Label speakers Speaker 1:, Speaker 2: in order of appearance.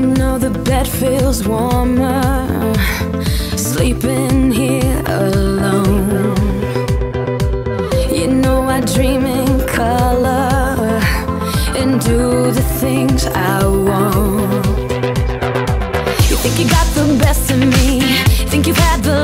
Speaker 1: know the bed feels warmer sleeping here alone. You know I dream in color and do the things I want. You think you got the best of me, think you've had the